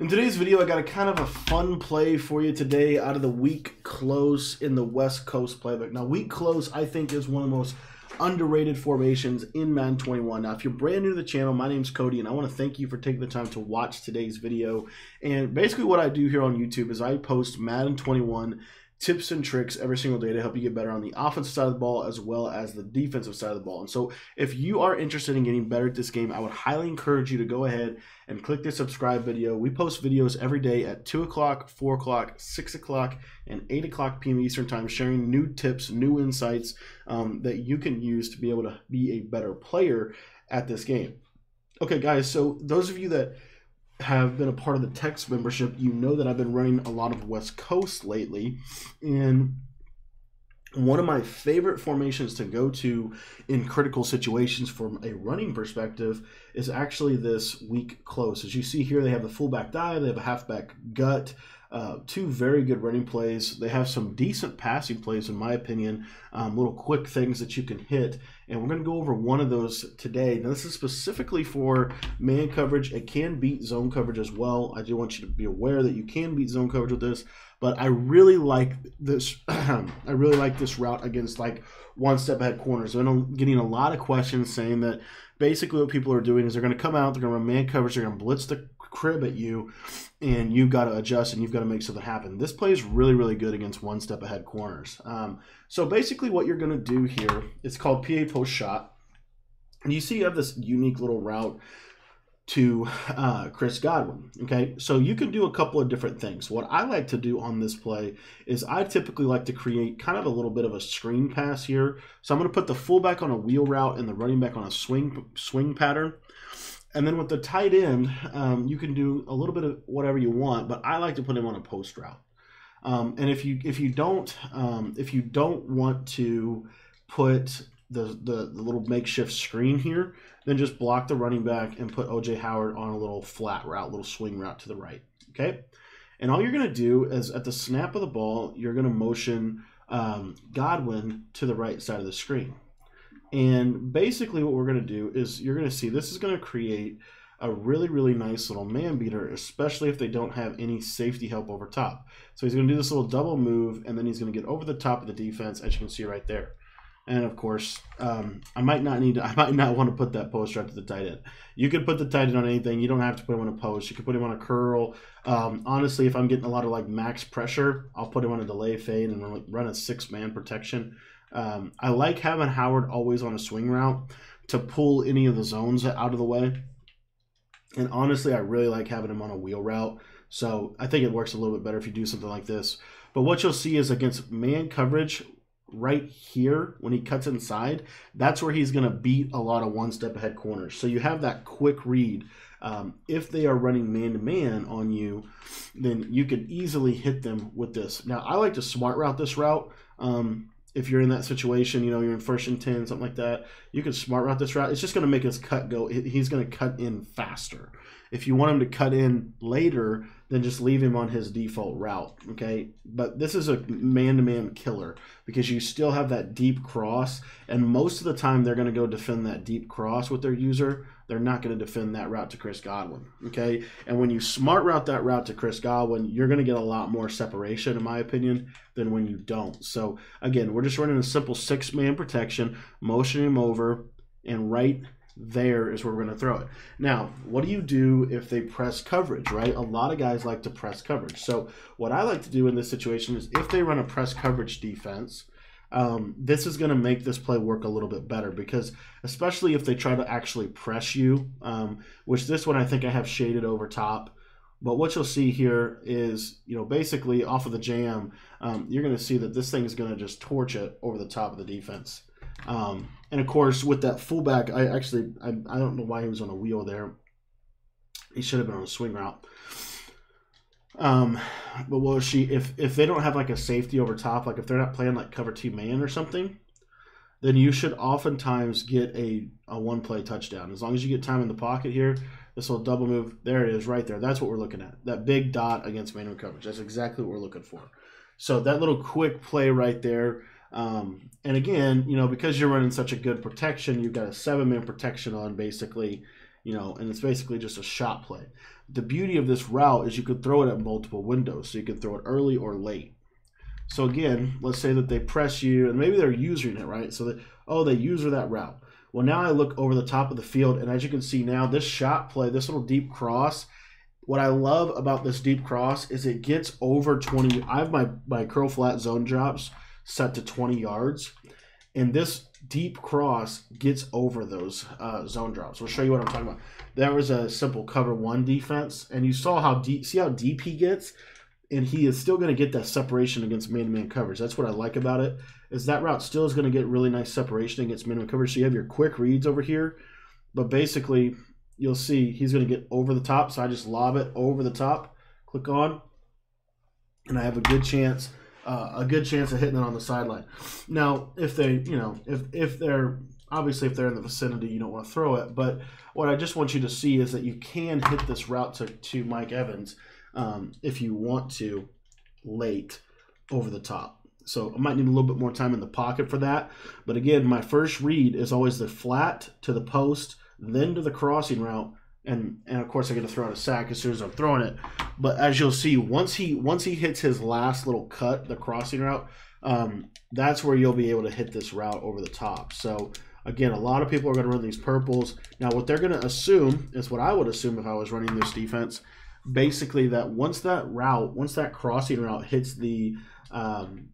In today's video, I got a kind of a fun play for you today out of the weak close in the West Coast playbook. Now, weak close, I think, is one of the most underrated formations in Madden 21. Now, if you're brand new to the channel, my name's Cody, and I want to thank you for taking the time to watch today's video. And basically what I do here on YouTube is I post Madden 21 tips and tricks every single day to help you get better on the offensive side of the ball as well as the defensive side of the ball. And so, if you are interested in getting better at this game, I would highly encourage you to go ahead and click the subscribe video. We post videos every day at 2 o'clock, 4 o'clock, 6 o'clock, and 8 o'clock p.m. Eastern Time, sharing new tips, new insights um, that you can use to be able to be a better player at this game. Okay, guys, so those of you that have been a part of the text membership, you know that I've been running a lot of West Coast lately. And one of my favorite formations to go to in critical situations from a running perspective is actually this weak close. As you see here, they have the fullback dive, they have a halfback gut, uh, two very good running plays. They have some decent passing plays, in my opinion, um, little quick things that you can hit. And we're going to go over one of those today. Now, this is specifically for man coverage. It can beat zone coverage as well. I do want you to be aware that you can beat zone coverage with this. But I really like this. I really like this route against like one step ahead corners. I'm getting a lot of questions saying that basically what people are doing is they're going to come out, they're going to run man coverage, they're going to blitz the crib at you, and you've got to adjust and you've got to make something happen. This play is really, really good against one step ahead corners. Um, so basically, what you're going to do here, it's called PA post shot. And you see you have this unique little route to uh, Chris Godwin. Okay, so you can do a couple of different things. What I like to do on this play is I typically like to create kind of a little bit of a screen pass here. So I'm going to put the fullback on a wheel route and the running back on a swing swing pattern. And then with the tight end, um, you can do a little bit of whatever you want, but I like to put him on a post route. Um, and if you if you don't um, if you don't want to put the, the, the little makeshift screen here, then just block the running back and put OJ Howard on a little flat route, little swing route to the right. Okay, and all you're going to do is at the snap of the ball, you're going to motion um, Godwin to the right side of the screen. And basically, what we're going to do is you're going to see this is going to create a really, really nice little man beater, especially if they don't have any safety help over top. So he's going to do this little double move, and then he's going to get over the top of the defense, as you can see right there. And of course, um, I might not need to, I might not want to put that post right to the tight end. You could put the tight end on anything. You don't have to put him on a post. You could put him on a curl. Um, honestly, if I'm getting a lot of like max pressure, I'll put him on a delay fade and run a six man protection. Um, I like having Howard always on a swing route to pull any of the zones out of the way. And honestly, I really like having him on a wheel route. So I think it works a little bit better if you do something like this. But what you'll see is against man coverage, right here when he cuts inside, that's where he's going to beat a lot of one step ahead corners. So you have that quick read. Um, if they are running man to man on you, then you can easily hit them with this. Now, I like to smart route this route. Um, if you're in that situation, you know, you're in first and 10, something like that, you can smart route this route. It's just going to make his cut go, he's going to cut in faster. If you want him to cut in later, then just leave him on his default route. Okay. But this is a man to man killer because you still have that deep cross. And most of the time, they're going to go defend that deep cross with their user. They're not going to defend that route to Chris Godwin. Okay. And when you smart route that route to Chris Godwin, you're going to get a lot more separation, in my opinion, than when you don't. So, again, we're just running a simple six man protection, motion him over, and right there is where we're going to throw it. Now, what do you do if they press coverage, right? A lot of guys like to press coverage. So, what I like to do in this situation is if they run a press coverage defense, um, this is going to make this play work a little bit better because, especially if they try to actually press you, um, which this one I think I have shaded over top. But what you'll see here is, you know, basically off of the jam, um, you're going to see that this thing is going to just torch it over the top of the defense. Um, and of course, with that fullback, I actually I, I don't know why he was on a wheel there. He should have been on a swing route. Um, but will she if if they don't have like a safety over top, like if they're not playing like cover two man or something, then you should oftentimes get a, a one play touchdown. As long as you get time in the pocket here, this will double move. There it is, right there. That's what we're looking at. That big dot against man coverage. That's exactly what we're looking for. So that little quick play right there um, and again, you know, because you're running such a good protection, you've got a seven man protection on basically. you know, and it's basically just a shot play. The beauty of this route is you could throw it at multiple windows, so you could throw it early or late. So again, let's say that they press you, and maybe they're using it right. So that oh, they user that route. Well, now I look over the top of the field, and as you can see now, this shot play, this little deep cross. What I love about this deep cross is it gets over 20. I have my my curl flat zone drops set to 20 yards, and this deep cross gets over those uh, zone drops. We'll show you what I'm talking about. There was a simple cover one defense, and you saw how deep. See how deep he gets and he is still going to get that separation against man-to-man coverage. That's what I like about it. Is that route still is going to get really nice separation against man-to-man coverage. So you have your quick reads over here, but basically you'll see he's going to get over the top. So I just lob it over the top, click on, and I have a good chance, uh, a good chance of hitting it on the sideline. Now, if they, you know, if if they're obviously if they're in the vicinity, you don't want to throw it. But what I just want you to see is that you can hit this route to to Mike Evans um, if you want to late over the top. So I might need a little bit more time in the pocket for that. But again, my first read is always the flat to the post, then to the crossing route, and and of course I get to throw out a sack as soon as I'm throwing it. But as you'll see, once he once he hits his last little cut, the crossing route, um, that's where you'll be able to hit this route over the top. So again, a lot of people are going to run these purples. Now, what they're going to assume is what I would assume if I was running this defense basically that once that route, once that crossing route hits the um,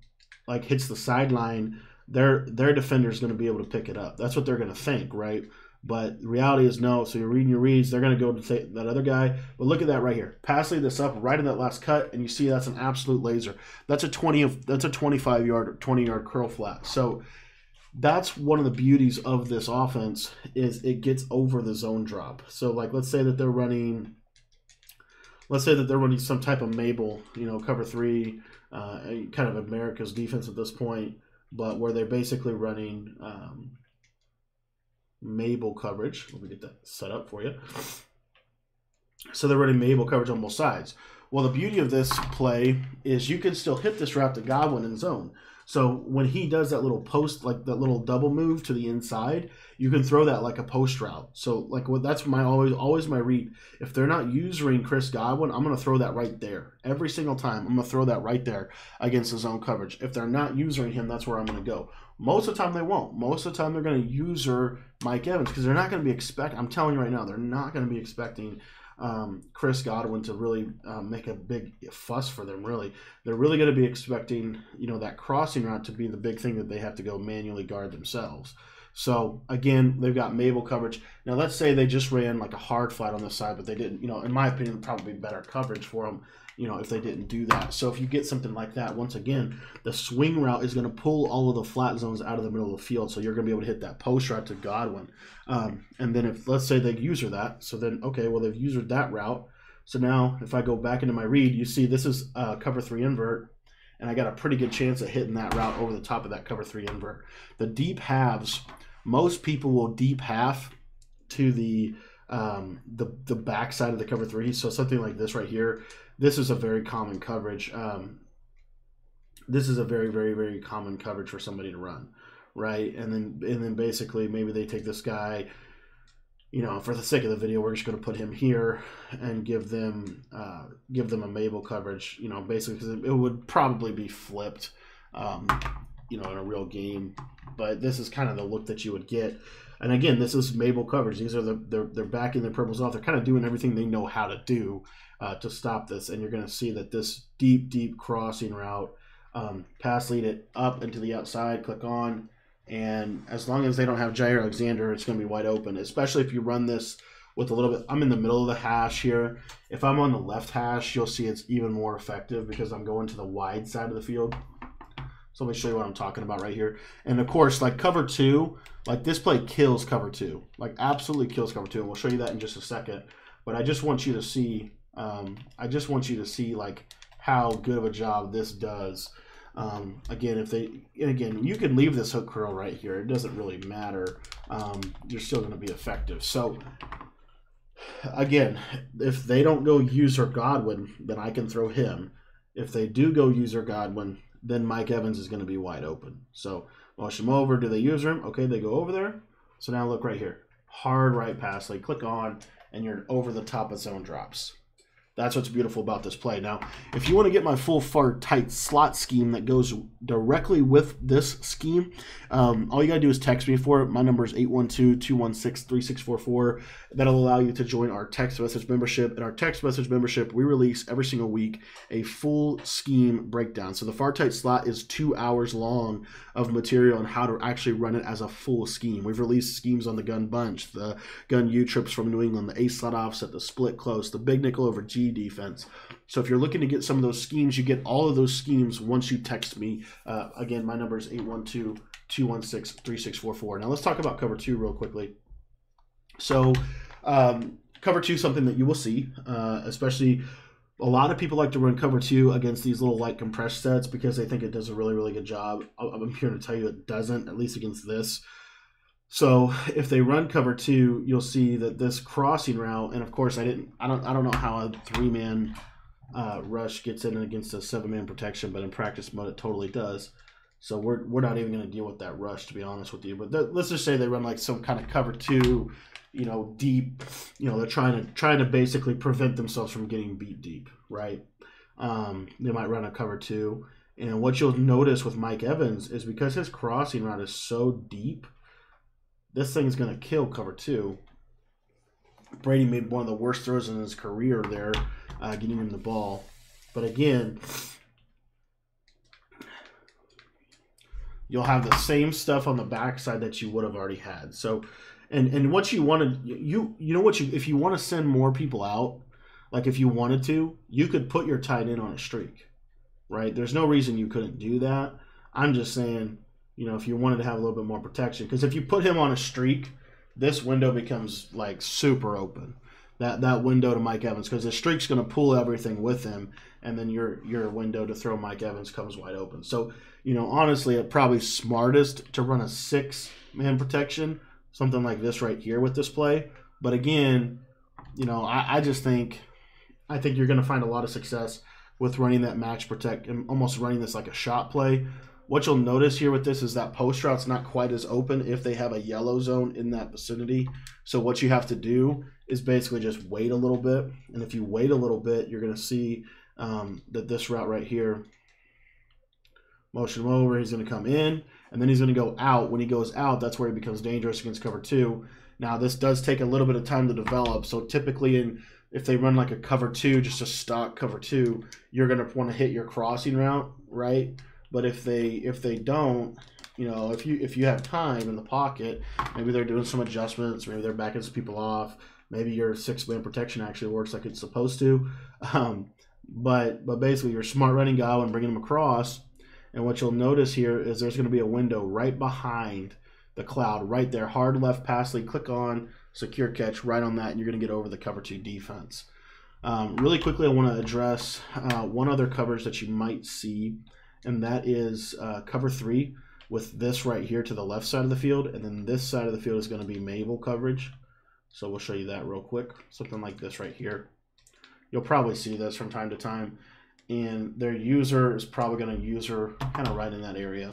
like hits the sideline, their their defender is going to be able to pick it up. That's what they're going to think, right? But the reality is no. So you're reading your reads. They're going to go to that other guy. But look at that right here. Passing this up right in that last cut, and you see that's an absolute laser. That's a 20 of that's a 25 yard 20 yard curl flat. So that's one of the beauties of this offense is it gets over the zone drop. So like let's say that they're running let's say that they're running some type of Mabel, you know, cover three, uh, kind of America's defense at this point, but where they're basically running um, Mabel coverage. Let me get that set up for you. So they're running Mabel coverage on both sides. Well, the beauty of this play is you can still hit this route to Godwin in zone. So when he does that little post, like that little double move to the inside, you can throw that like a post route. So like what that's my always always my read. If they're not using Chris Godwin, I'm gonna throw that right there every single time. I'm gonna throw that right there against the zone coverage. If they're not using him, that's where I'm gonna go. Most of the time they won't. Most of the time they're gonna use user Mike Evans because they're not gonna be expect. I'm telling you right now, they're not gonna be expecting um, Chris Godwin to really uh, make a big fuss for them. Really, they're really going to be expecting you know that crossing route to be the big thing that they have to go manually guard themselves. So again, they've got Mabel coverage. Now let's say they just ran like a hard flat on the side, but they didn't. You know, in my opinion, probably better coverage for them you know, if they didn't do that. So if you get something like that, once again, the swing route is going to pull all of the flat zones out of the middle of the field. So you're going to be able to hit that post route to Godwin. Um, and then if, let's say they user that, so then, okay, well, they've used that route. So now if I go back into my read, you see this is uh, cover three invert. And I got a pretty good chance of hitting that route over the top of that cover three invert. The deep halves, most people will deep half to the um, the the back side of the cover three. So something like this right here this is a very common coverage. Um, this is a very, very, very common coverage for somebody to run, right? And then, and then basically, maybe they take this guy. You know, for the sake of the video, we're just going to put him here and give them uh, give them a Mabel coverage. You know, basically because it would probably be flipped. Um, you know, in a real game. But this is kind of the look that you would get. And again, this is Mabel coverage. These are the they're they're backing the purples off. They're kind of doing everything they know how to do uh, to stop this. And you're going to see that this deep, deep crossing route, um, pass lead it up into the outside, click on, and as long as they don't have Jaire Alexander, it's going to be wide open, especially if you run this with a little bit. I'm in the middle of the hash here. If I'm on the left hash, you'll see it's even more effective because I'm going to the wide side of the field. So let me show you what I'm talking about right here. And of course, like cover two, like this play kills cover two, like absolutely kills cover two. And we'll show you that in just a second. But I just want you to see um, I just want you to see like how good of a job this does. Um, again, if they, and again, you can leave this hook curl right here. It doesn't really matter. Um, you're still going to be effective. So, again, if they don't go user Godwin, then I can throw him. If they do go user Godwin, then Mike Evans is going to be wide open. So, wash him over. Do they use him? Okay, they go over there. So now look right here. hard right pass. They click on, and you're over the top of zone drops. That's what's beautiful about this play. Now, if you want to get my full far tight slot scheme that goes directly with this scheme, um, all you got to do is text me for it. My number is 812-216-3644. That'll allow you to join our text message membership. In our text message membership, we release every single week a full scheme breakdown. So the far tight slot is two hours long of material on how to actually run it as a full scheme. We've released schemes on the gun bunch, the gun U trips from New England, the A slot offset, the split close, the big nickel over G defense. So if you're looking to get some of those schemes, you get all of those schemes once you text me. Uh, again, my number is 812 216 3644. Now let's talk about cover two real quickly. So, um, cover two, something that you will see, uh, especially a lot of people like to run cover two against these little light compressed sets because they think it does a really, really good job. I'm here to tell you it doesn't, at least against this. So if they run cover two, you'll see that this crossing route, and of course I didn't, I don't, I don't know how a three man uh, rush gets in against a seven man protection, but in practice mode it totally does. So we're we're not even going to deal with that rush to be honest with you. But th- let's just say they run like some kind of cover two, you know, deep. You know, they're trying to trying to basically prevent themselves from getting beat deep, right? Um, they might run a cover two, and what you'll notice with Mike Evans is because his crossing route is so deep this thing's going to kill cover two. Brady made one of the worst throws in his career there, uh, getting him the ball. But again, you'll have the same stuff on the backside that you would have already had. So, and and what you wanted, you you know what you if you want to send more people out, like if you wanted to, you could put your tight end on a streak, right? There's no reason you couldn't do that. I'm just saying you know, if you wanted to have a little bit more protection. Because if you put him on a streak, this window becomes like super open. That that window to Mike Evans, because the streak's going to pull everything with him, and then your your window to throw Mike Evans comes wide open. So you know, honestly, it probably smartest to run a six man protection, something like this right here with this play. But again, you know, I, I just think I think you're going to find a lot of success with running that max protect and almost running this like a shot play what you'll notice here with this is that post route's not quite as open if they have a yellow zone in that vicinity. So what you have to do is basically just wait a little bit. And if you wait a little bit, you're going to see um, that this route right here, motion him over, he's going to come in, and then he's going to go out. When he goes out, that's where he becomes dangerous against cover two. Now, this does take a little bit of time to develop. So typically in if they run like a cover two, just a stock cover two, you're going to want to hit your crossing route, right? But if they if they don't, you know, if you if you have time in the pocket, maybe they're doing some adjustments, maybe they're backing some people off, maybe your six man protection actually works like it's supposed to. Um, but but basically, you're smart running guy and bringing them across. And what you'll notice here is there's going to be a window right behind the cloud, right there, hard left pass lead. Click on secure catch right on that, and you're going to get over the cover two defense. Um, really quickly, I want to address uh, one other coverage that you might see and that is uh, cover three with this right here to the left side of the field, and then this side of the field is going to be Mabel coverage. So we'll show you that real quick. Something like this right here. You'll probably see this from time to time, and their user is probably going to user kind of right in that area.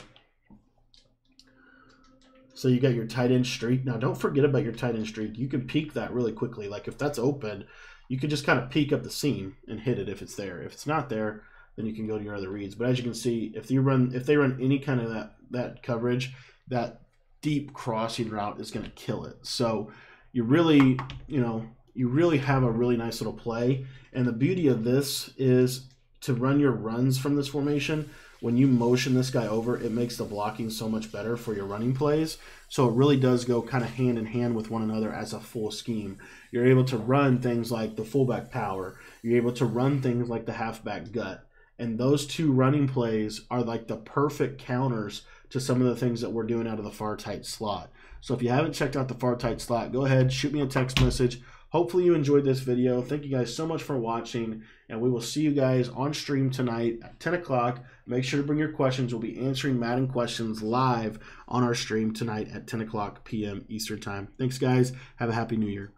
So you got your tight end streak. Now don't forget about your tight end streak. You can peek that really quickly. Like if that's open, you can just kind of peek up the seam and hit it if it's there. If it's not there, then you can go to your other reads. But as you can see, if you run if they run any kind of that that coverage, that deep crossing route is going to kill it. So you really, you know, you really have a really nice little play. And the beauty of this is to run your runs from this formation. When you motion this guy over, it makes the blocking so much better for your running plays. So it really does go kind of hand in hand with one another as a full scheme. You're able to run things like the fullback power. You're able to run things like the halfback gut and those two running plays are like the perfect counters to some of the things that we're doing out of the far tight slot. So if you haven't checked out the far tight slot, go ahead, shoot me a text message. Hopefully you enjoyed this video. Thank you guys so much for watching, and we will see you guys on stream tonight at 10 o'clock. Make sure to bring your questions. We'll be answering Madden questions live on our stream tonight at 10 o'clock p.m. Eastern Time. Thanks, guys. Have a happy new year.